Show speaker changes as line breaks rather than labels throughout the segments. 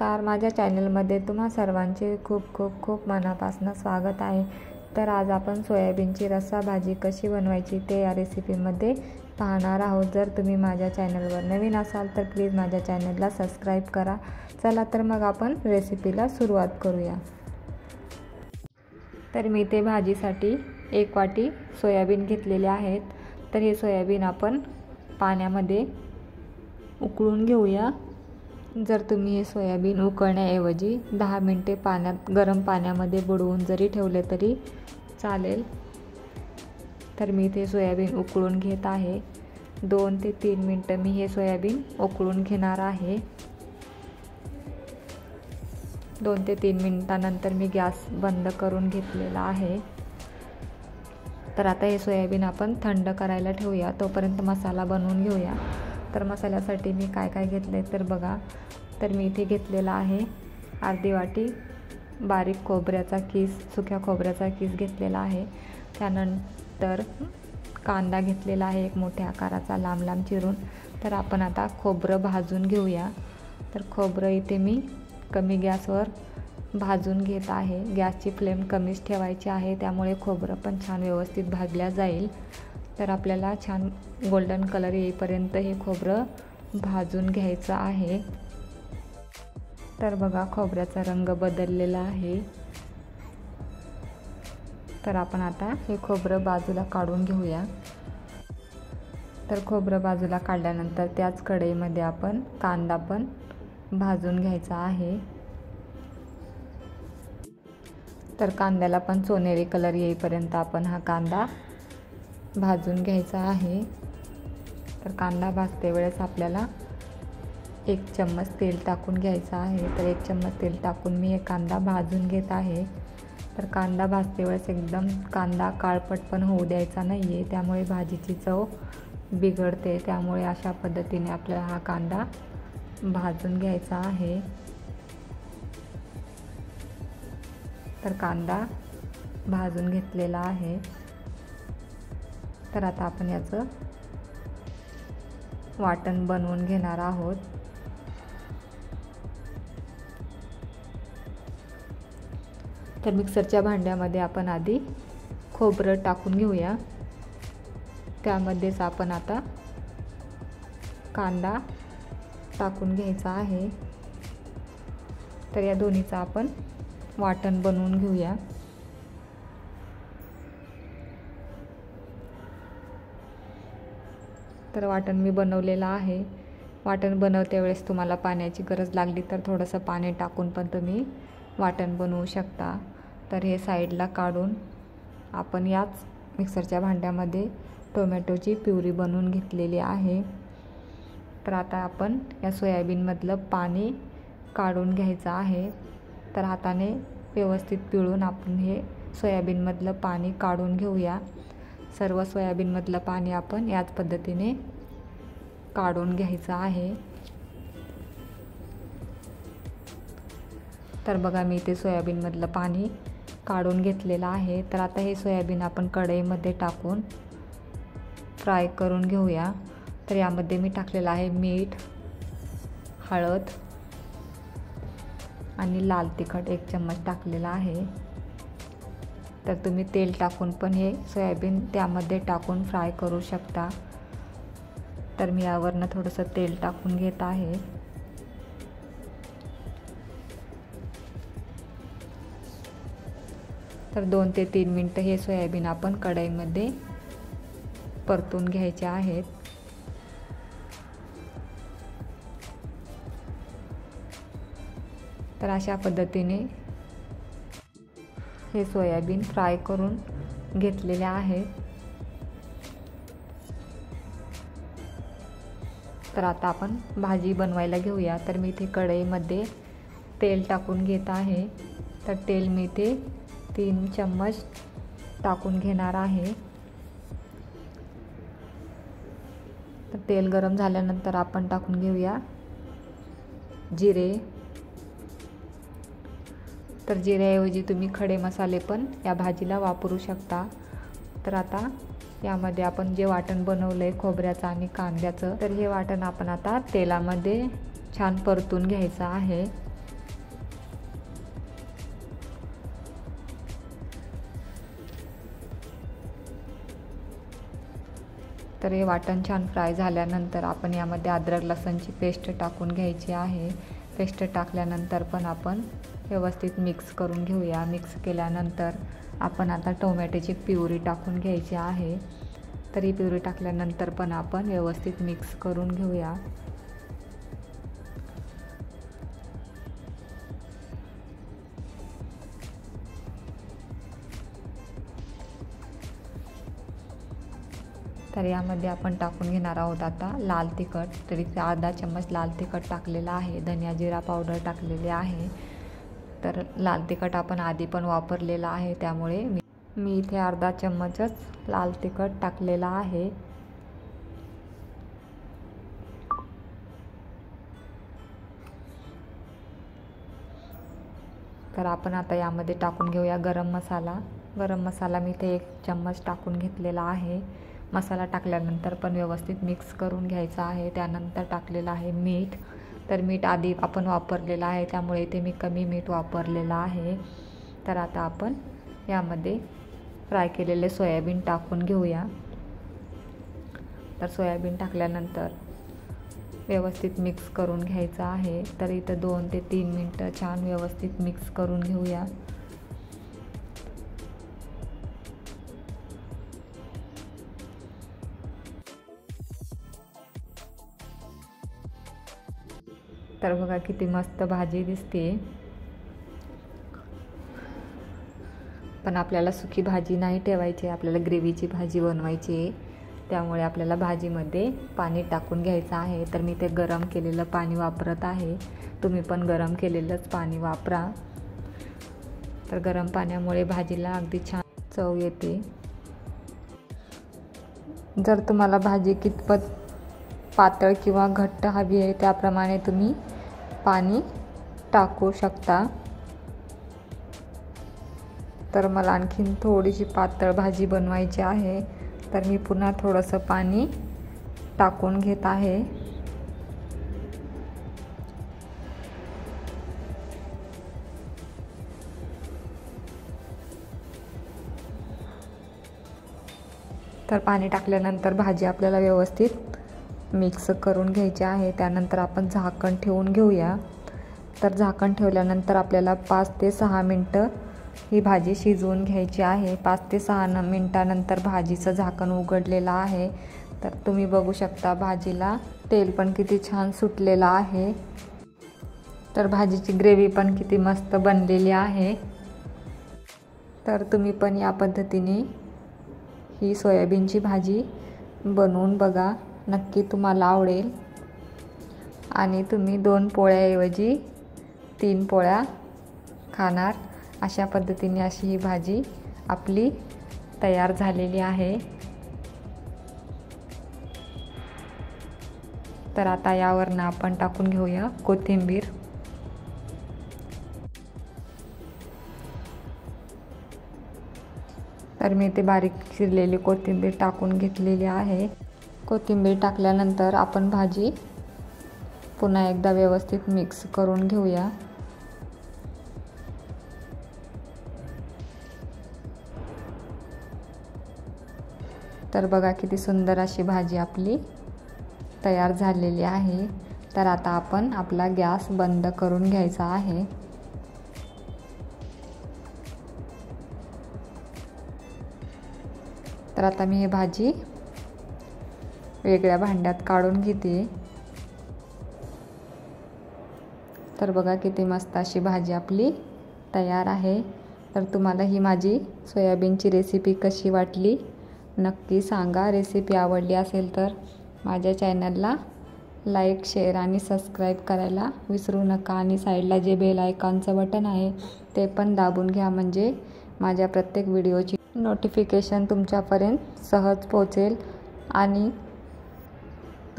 नमस्कार. माझ्या चॅनलमध्ये तुम्हा सर्वांचे खूप खूप खूप मनापासून स्वागत आहे. तर आज आपण सोयाबीनची रस्सा भाजी कशी बनवायची ते या रेसिपीमध्ये पाहणार आहोत. जर तुम्ही माझ्या चॅनलवर नवीन असाल तर प्लीज माझ्या चॅनलला सबस्क्राईब करा. चला तर मग आपण रेसिपीला सुरुवात करूया. तर मी ते भाजीसाठी एक वाटी सोयाबीन घेतलेले आहेत. तर हे सोयाबीन आपण पाण्यामध्ये उकळून घेऊया. जर तुम्ही हे सोयाबीन उकळण्याऐवजी दहा मिनटे पाण्यात गरम पाण्यामध्ये बुडवून जरी ठेवले तरी चालेल. तर मी ते सोयाबीन उकळून घेत आहे. दोन ते तीन मिनटं मी हे सोयाबीन उकळून घेणार आहे. दोन ते तीन मिनटानंतर मी गॅस बंद करून घेतलेला आहे. तर आता हे सोयाबीन आपण थंड करायला ठेवूया. तोपर्यंत मसाला बनवून घेऊया. तर मसाल्यासाठी मी काय काय घेतलं आहे तर बघा. तर मी इथे घेतलेला आहे अर्धी वाटी बारीक खोबऱ्याचा किस सुक्या खोबऱ्याचा किस घेतलेला आहे. त्यानंतर कांदा घेतलेला आहे एक मोठ्या आकाराचा लांब लांब चिरून. तर आपण आता खोबरं भाजून घेऊया. तर खोबरं इथे मी कमी गॅसवर भाजून घेत आहे. गॅसची फ्लेम कमीच ठेवायची आहे त्यामुळे खोबरं पण छान व्यवस्थित भाजल्या जाईल. तर आपल्याला छान गोल्डन कलर येईपर्यंत हे खोबरं भाजून घ्यायचं आहे. तर बघा खोबऱ्याचा रंग बदललेला आहे. तर आपण आता हे खोबरं बाजूला काढून घेऊया. तर खोबरं बाजूला काढल्यानंतर त्याच कढईमध्ये आपण कांदा पण भाजून घ्यायचा आहे. तर कांद्याला पण सोनेरी कलर येईपर्यंत आपण हा कांदा भाजून घ्यायचा आहे. तर कांदा भाजते वेळेस आपल्याला एक चम्मच तेल टाकून घ्यायचा आहे. तर एक चम्मच तेल टाकून मी एक कांदा भाजून घेत आहे. तर कांदा भाजते वेळेस एकदम कांदा काळपट पण होऊ द्यायचा नाही आहे त्यामुळे भाजीची चव बिघडते. त्यामुळे अशा पद्धतीने आपल्याला हा कांदा भाजून घ्यायचा आहे. तर कांदा भाजून घेतलेला आहे. तर आता आपण याचं वाटण बनवून घेणार आहोत. तर मिक्सरच्या भांड्यामध्ये आपण आधी खोबरं टाकून घेऊया. त्यामध्येच आपण आता कांदा टाकून घ्यायचा आहे. तर या दोन्हीचं आपण वाटण बनवून घेऊया. तर वाटण मी बनवलेलं आहे. वाटण बनवत्या वेळेस तुम्हाला पाण्याची गरज लागली तर थोडंसं पाणी टाकून पण तुम्ही वाटण बनवू शकता. तर हे साईडला काढून आपण याच मिक्सरच्या भांड्यामध्ये टोमॅटोची प्युरी बनवून घेतलेली आहे. तर आता आपण या सोयाबीनमधलं पाणी काढून घ्यायचं आहे. तर हाताने व्यवस्थित पिळून आपण हे सोयाबीनमधलं पाणी काढून घेऊया. सर्व सोयाबीनमधलं पाणी आपण याच पद्धतीने काढून घ्यायचं आहे. तर बघा मी ते सोयाबीनमधलं पाणी काढून घेतलेलं आहे. तर आता हे सोयाबीन आपण कढईमध्ये टाकून फ्राय करून घेऊया. तर यामध्ये मी टाकलेलं आहे मीठ हळद आणि लाल तिखट एक चम्मच टाकलेला आहे. तर तुम्ही तेल टाकून पण हे सोयाबीन त्यामध्ये टाकून फ्राय करू शकता. तर मी यावरनं थोडंसं तेल टाकून घेत आहे. तर दोन ते तीन मिनटं हे सोयाबीन आपण कढईमध्ये परतून घ्यायचे आहेत. तर अशा पद्धतीने हे सोयाबीन फ्राय करून घेतलेले आहे. तर आता आपण भाजी बनवायला घेऊया. तर मी इथे कढईमध्ये तेल टाकून घेत आहे. तर तेल मी इथे तीन चम्मच टाकून घेणार आहे. तर तेल गरम झाल्यानंतर आपण टाकून घेऊया जिरे तर जिऱ्याऐवजी तुम्ही खडे मसाले पण या भाजीला वापरू शकता. तर आता यामध्ये आपण जे वाटण बनवलं आहे खोबऱ्याचं आणि कांद्याचं तर हे वाटण आपण आता तेलामध्ये छान परतून घ्यायचं आहे. तर हे वाटण छान फ्राय झाल्यानंतर आपण यामध्ये अद्रक लसणची पेस्ट टाकून घ्यायची आहे. पेस्ट टाकल्यानंतर पण आपण व्यवस्थित मिक्स करून घेऊया. मिक्स केल्यानंतर आपण आता टोमॅटोची प्युरी टाकून घ्यायची आहे. तरी प्युरी टाकल्यानंतर पण आपण व्यवस्थित मिक्स करून घेऊया. तर यामध्ये आपण टाकून घेणार आहोत आता लाल तिखट. तरी अर्धा चम्मच लाल तिखट टाकलेला आहे. धनिया जिरा पावडर टाकलेले आहे. तर लाल तिखट आपण आधी पण वापरलेला आहे. त्यामुळे मी मी इथे अर्धा चम्मचच लाल तिखट टाकलेला आहे. तर आपण आता यामध्ये टाकून घेऊया गरम मसाला. गरम मसाला मी इथे एक चम्मच टाकून घेतलेला आहे. मसाला टाकल्यानंतर पण व्यवस्थित मिक्स करून घ्यायचा आहे. त्यानंतर टाकलेलं आहे मीठ. तर मीठ आधी आपण वापरलेलं आहे त्यामुळे इथे मी कमी मीठ वापरलेलं आहे. तर आता आपण यामध्ये फ्राय केलेले सोयाबीन टाकून घेऊया. तर सोयाबीन टाकल्यानंतर व्यवस्थित मिक्स करून घ्यायचं आहे. तर इथं दोन ते तीन मिनटं छान व्यवस्थित मिक्स करून घेऊया. तर बघा किती मस्त भाजी दिसते. पण आपल्याला सुकी भाजी नाही ठेवायची आपल्याला ग्रेव्हीची भाजी बनवायची त्यामुळे आपल्याला भाजीमध्ये पाणी टाकून घ्यायचं आहे. तर मी ते गरम केलेलं पाणी वापरत आहे. तुम्ही पण गरम केलेलंच पाणी वापरा. तर गरम पाण्यामुळे भाजीला अगदी छान चव येते. जर तुम्हाला भाजी कितपत पातळ किंवा घट्ट हवी आहे त्याप्रमाणे तुम्ही पाणी टाकू शकता. तर मला आणखीन थोडीशी पातळ भाजी बनवायची आहे. तर मी पुन्हा थोडंसं पाणी टाकून घेत आहे. तर पाणी टाकल्यानंतर भाजी आपल्याला व्यवस्थित मिक्स करून घ्यायची आहे. त्यानंतर आपण झाकण ठेवून घेऊया. तर झाकण ठेवल्यानंतर आपल्याला पाच ते सहा मिनटं ही भाजी शिजवून घ्यायची आहे. पाच ते सहा न मिनटानंतर भाजीचं झाकण उघडलेलं आहे. तर तुम्ही बघू शकता भाजीला तेल पण किती छान सुटलेलं आहे. तर भाजीची ग्रेव्ही पण किती मस्त बनलेली आहे. तर तुम्ही पण या पद्धतीने ही सोयाबीनची भाजी बनवून बघा. नक्की तुम्हाला आवडेल. आणि तुम्ही दोन पोळ्याऐवजी तीन पोळ्या खाणार. अशा पद्धतीने अशी ही भाजी आपली तयार झालेली आहे. तर आता यावरनं आपण टाकून घेऊया कोथिंबीर. तर मी ते बारीक चिरलेली कोथिंबीर टाकून घेतलेली आहे. कोथिंबीर टाकल्यानंतर आपण भाजी पुन्हा एकदा व्यवस्थित मिक्स करून घेऊया. तर बघा किती सुंदर अशी भाजी आपली तयार झालेली आहे. तर आता आपण आपला गॅस बंद करून घ्यायचा आहे. तर आता मी ही भाजी वेगळ्या भांड्यात काढून घेते. तर बघा किती मस्त अशी भाजी आपली तयार आहे. तर तुम्हाला ही माझी सोयाबीनची रेसिपी कशी वाटली नक्की सांगा. रेसिपी आवडली असेल तर माझ्या चॅनलला लाईक शेअर आणि सबस्क्राईब करायला विसरू नका. आणि साईडला जे बेल आयकॉनचं बटन आहे ते पण दाबून घ्या. म्हणजे माझ्या प्रत्येक व्हिडिओची नोटिफिकेशन तुमच्यापर्यंत सहज पोचेल आणि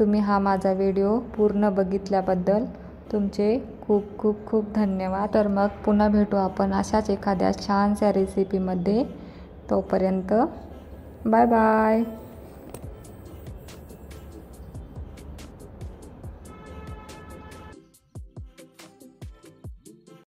तुम्ही हा माझा व्हिडिओ पूर्ण बघितल्याबद्दल तुमचे खूप खूप खूप धन्यवाद. तर मग पुन्हा भेटू आपण अशाच एखाद्या छानशा रेसिपीमध्ये तोपर्यंत बाय बाय